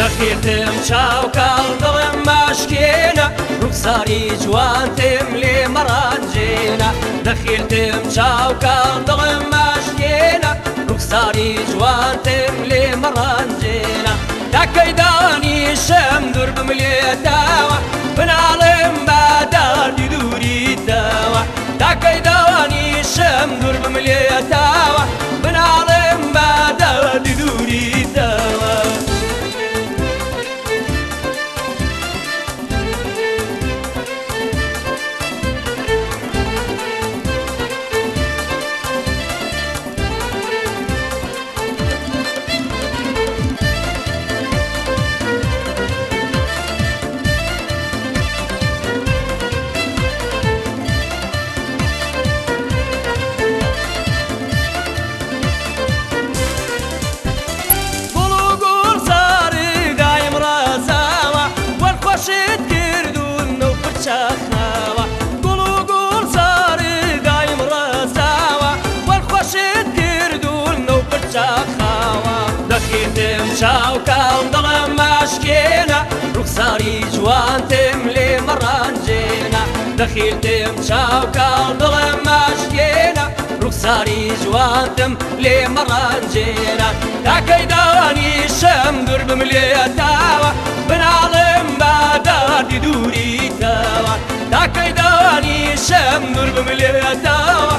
دەخێتم چاوکاڵ دڵم ماشکێنە ڕوخساری جوانتم لێ مەڕانجێنە دەخێتم چاوکاڵ دڵم ماشکێنە ڕوخساری جوانتم لێ مەڕانجێنە داکەی دانی شەم دوور بم لێتاوە بناڵم باداری دووری داوە داکەی داوانی و پرچەخاوە دەخیتم چاوکاڵ دڵم ماشکێنە ڕوخساری جوانتم لێ مەڕانجێنە دەخیتم چاوکاڵ دڵم ماشکێنە ڕوخساری جوانتم لێ مەڕانجێنە تاکەی داوانی شەم دوور بم لێتاوە بناڵم بادادی دووری تاوە تاکەی داوانی شەم دوور بم لێتاوە